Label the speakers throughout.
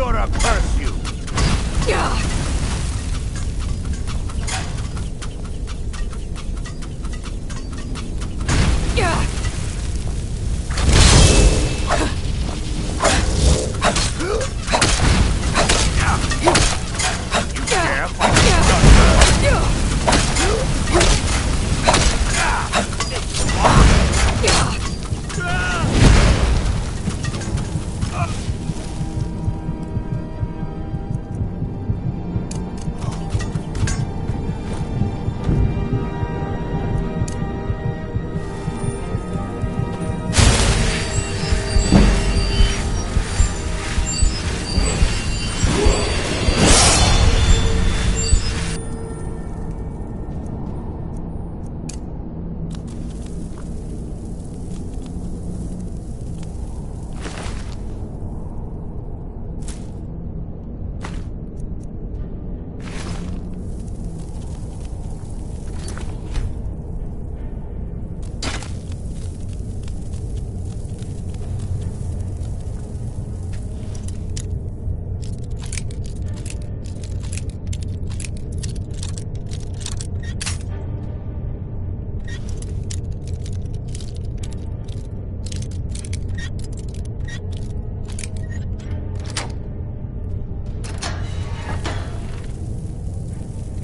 Speaker 1: You're a person.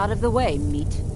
Speaker 2: Out of the way, meat.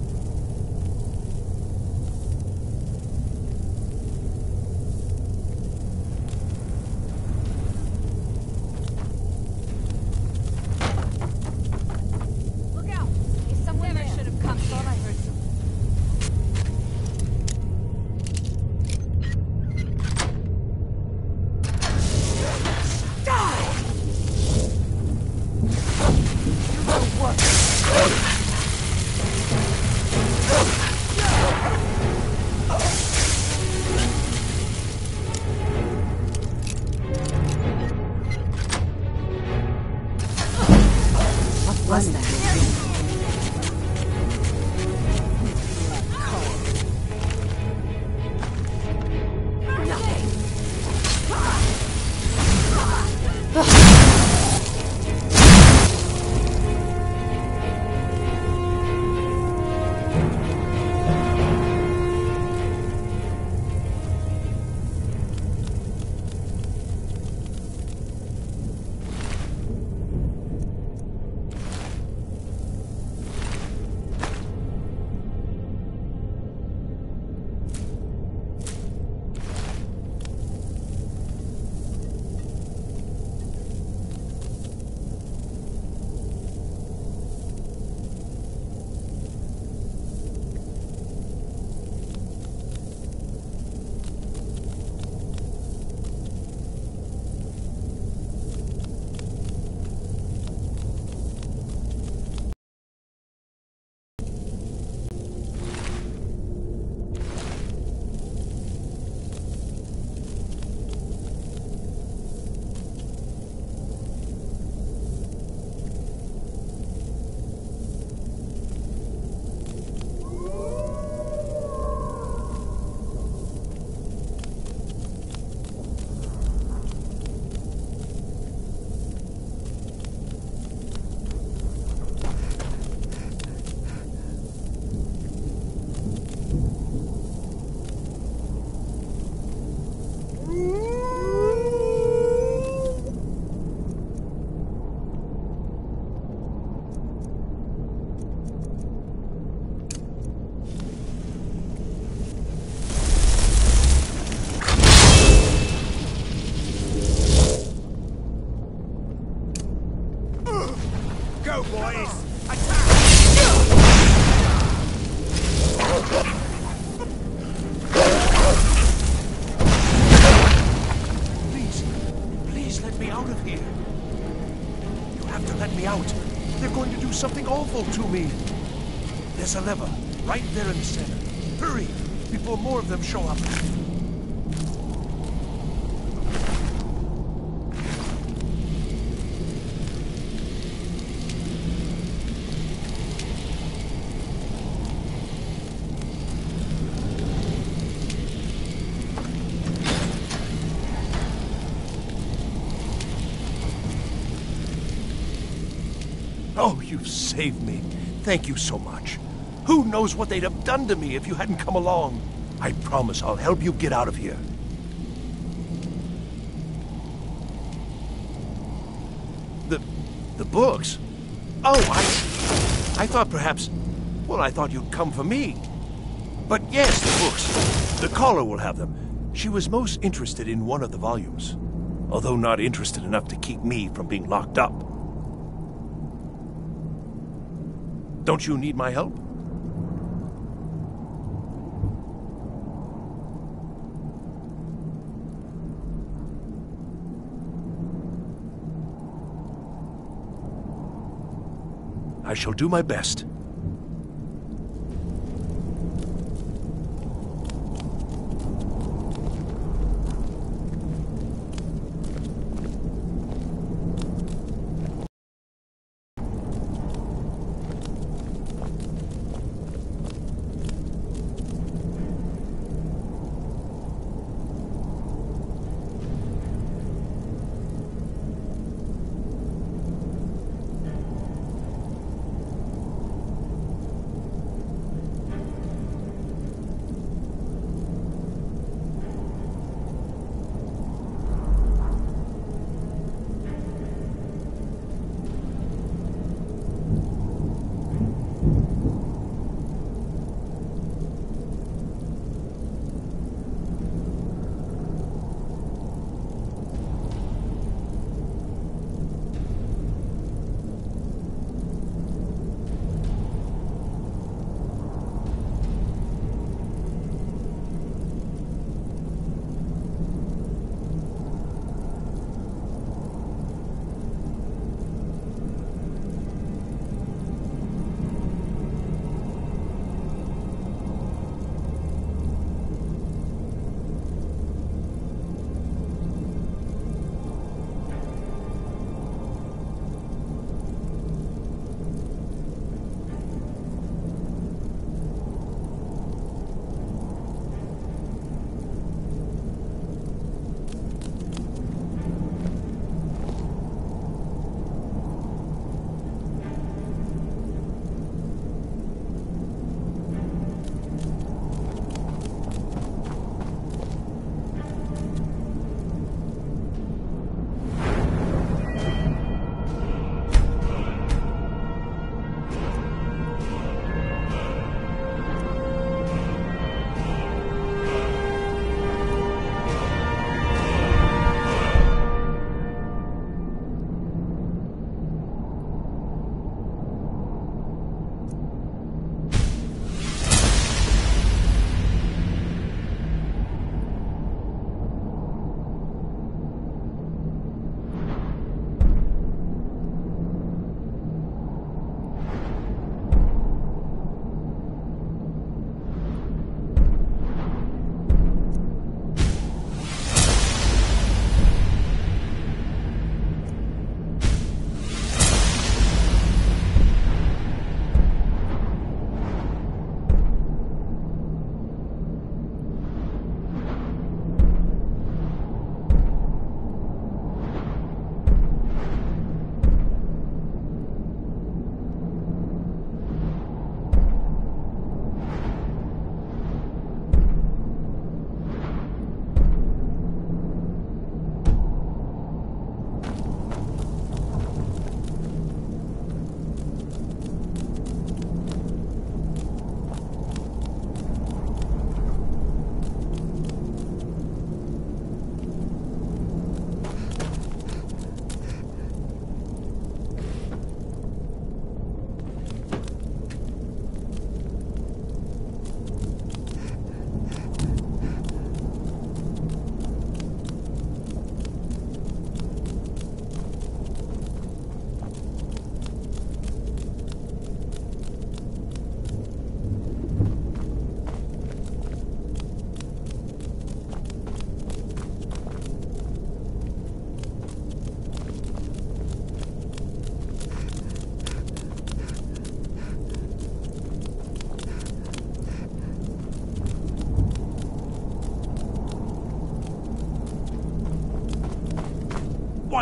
Speaker 3: 啊 me. There's a lever right there in the center. Hurry, before more of them show up. Oh, you've saved me. Thank you so much. Who knows what they'd have done to me if you hadn't come along? I promise I'll help you get out of here. The... the books? Oh, I... I thought perhaps... Well, I thought you'd come for me. But yes, the books. The caller will have them. She was most interested in one of the volumes. Although not interested enough to keep me from being locked up. Don't you need my help? I shall do my best.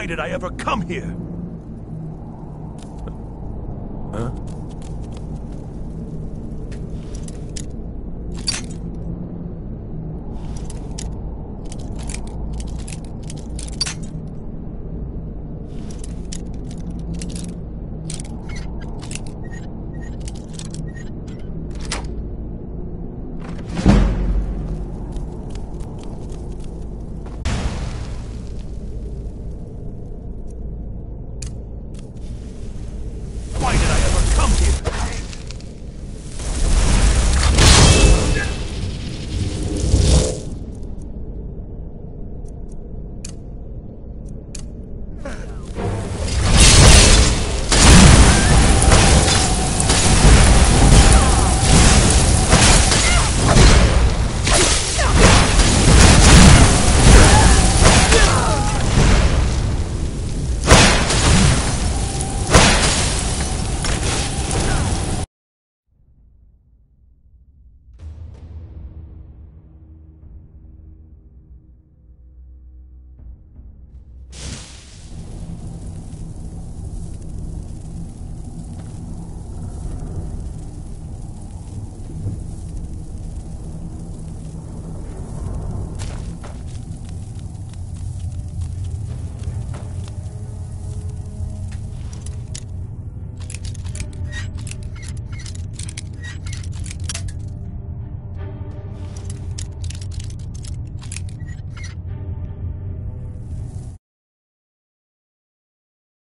Speaker 3: Why did I ever come here?